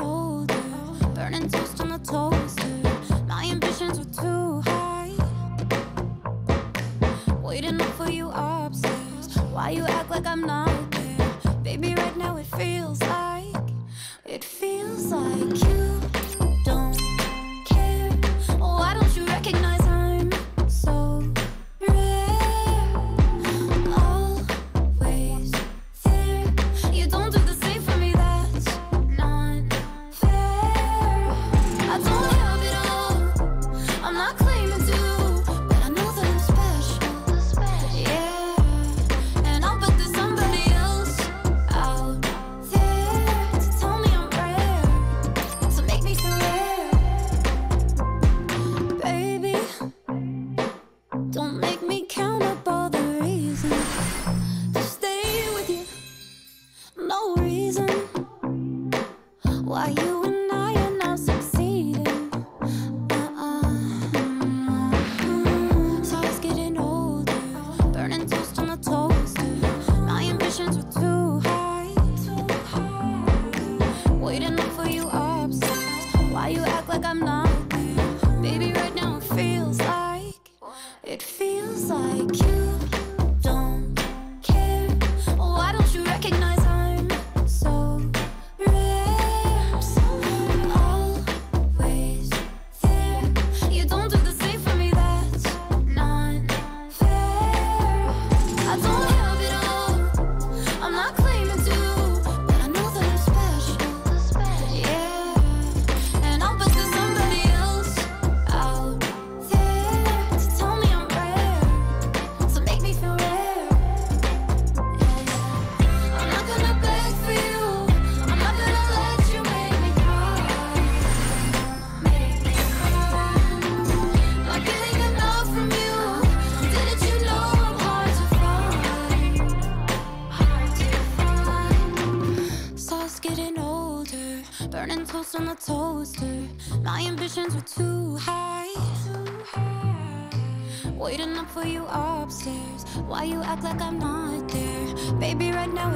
older, burning toast on the toaster. My ambitions were too high. Waiting up for you upstairs. Why you act like I'm not there? Baby, right now it feels like, it feels like you. Why you act like I'm not? Burning toast on the toaster. My ambitions were too high. Too high. Waiting up for you upstairs. Why you act like I'm not there? Baby, right now